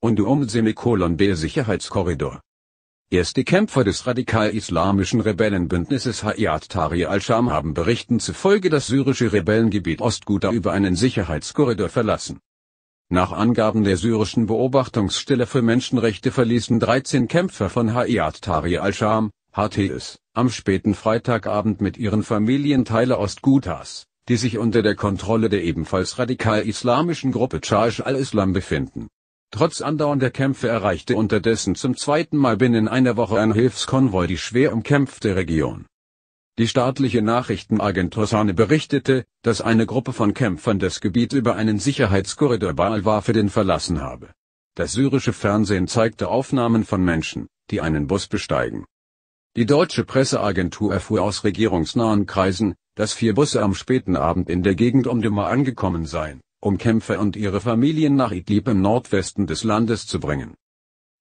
und um Semikolon B Sicherheitskorridor. Erste Kämpfer des radikal-islamischen Rebellenbündnisses Hayat Tahrir al-Sham haben Berichten zufolge das syrische Rebellengebiet Ostghouta über einen Sicherheitskorridor verlassen. Nach Angaben der syrischen Beobachtungsstelle für Menschenrechte verließen 13 Kämpfer von Hayat Tahrir al-Sham, HTS, am späten Freitagabend mit ihren Familien Teile Ostghoutas, die sich unter der Kontrolle der ebenfalls radikal-islamischen Gruppe Charge al-Islam befinden Trotz andauernder Kämpfe erreichte unterdessen zum zweiten Mal binnen einer Woche ein Hilfskonvoi die schwer umkämpfte Region. Die staatliche Nachrichtenagentur SANE berichtete, dass eine Gruppe von Kämpfern das Gebiet über einen Sicherheitskorridor bei Al-Wafedin verlassen habe. Das syrische Fernsehen zeigte Aufnahmen von Menschen, die einen Bus besteigen. Die deutsche Presseagentur erfuhr aus regierungsnahen Kreisen, dass vier Busse am späten Abend in der Gegend um Duma angekommen seien um Kämpfer und ihre Familien nach Idlib im Nordwesten des Landes zu bringen.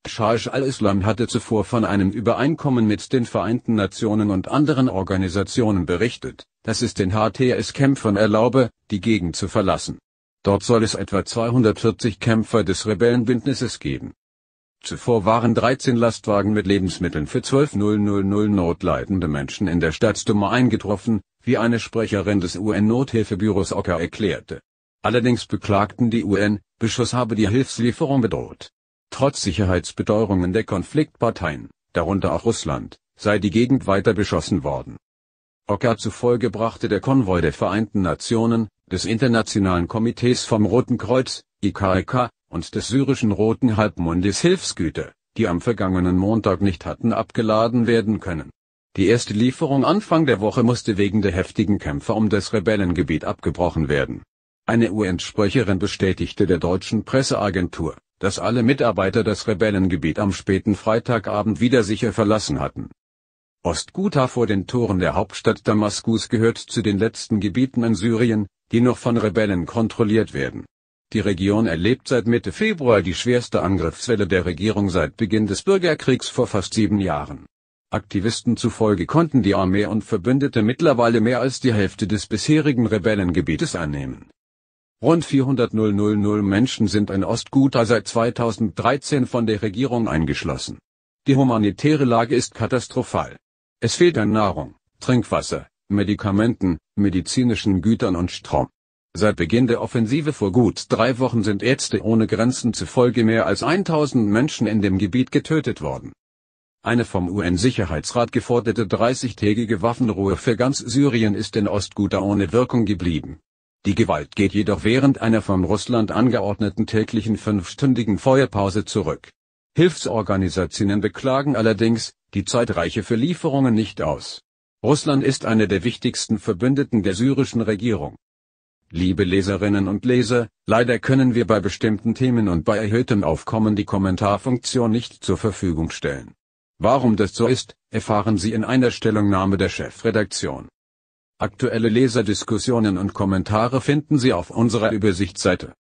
Scheich al-Islam hatte zuvor von einem Übereinkommen mit den Vereinten Nationen und anderen Organisationen berichtet, das es den HTS-Kämpfern erlaube, die Gegend zu verlassen. Dort soll es etwa 240 Kämpfer des Rebellenbündnisses geben. Zuvor waren 13 Lastwagen mit Lebensmitteln für 12.000 notleidende Menschen in der Stadt Duma eingetroffen, wie eine Sprecherin des UN-Nothilfebüros OCA erklärte. Allerdings beklagten die UN, Beschuss habe die Hilfslieferung bedroht. Trotz Sicherheitsbeteuerungen der Konfliktparteien, darunter auch Russland, sei die Gegend weiter beschossen worden. OCA zufolge brachte der Konvoi der Vereinten Nationen, des Internationalen Komitees vom Roten Kreuz, IKRK, und des syrischen Roten Halbmondes Hilfsgüter, die am vergangenen Montag nicht hatten abgeladen werden können. Die erste Lieferung Anfang der Woche musste wegen der heftigen Kämpfe um das Rebellengebiet abgebrochen werden eine UN-Sprecherin bestätigte der deutschen Presseagentur, dass alle Mitarbeiter das Rebellengebiet am späten Freitagabend wieder sicher verlassen hatten. Ostghouta vor den Toren der Hauptstadt Damaskus gehört zu den letzten Gebieten in Syrien, die noch von Rebellen kontrolliert werden. Die Region erlebt seit Mitte Februar die schwerste Angriffswelle der Regierung seit Beginn des Bürgerkriegs vor fast sieben Jahren. Aktivisten zufolge konnten die Armee und Verbündete mittlerweile mehr als die Hälfte des bisherigen Rebellengebietes einnehmen Rund 400.000 Menschen sind in Ostghouta seit 2013 von der Regierung eingeschlossen. Die humanitäre Lage ist katastrophal. Es fehlt an Nahrung, Trinkwasser, Medikamenten, medizinischen Gütern und Strom. Seit Beginn der Offensive vor gut drei Wochen sind Ärzte ohne Grenzen zufolge mehr als 1000 Menschen in dem Gebiet getötet worden. Eine vom UN-Sicherheitsrat geforderte 30-tägige Waffenruhe für ganz Syrien ist in Ostghouta ohne Wirkung geblieben. Die Gewalt geht jedoch während einer von Russland angeordneten täglichen fünfstündigen Feuerpause zurück. Hilfsorganisationen beklagen allerdings, die Zeit reiche für Lieferungen nicht aus. Russland ist einer der wichtigsten Verbündeten der syrischen Regierung. Liebe Leserinnen und Leser, leider können wir bei bestimmten Themen und bei erhöhtem Aufkommen die Kommentarfunktion nicht zur Verfügung stellen. Warum das so ist, erfahren Sie in einer Stellungnahme der Chefredaktion. Aktuelle Leserdiskussionen und Kommentare finden Sie auf unserer Übersichtsseite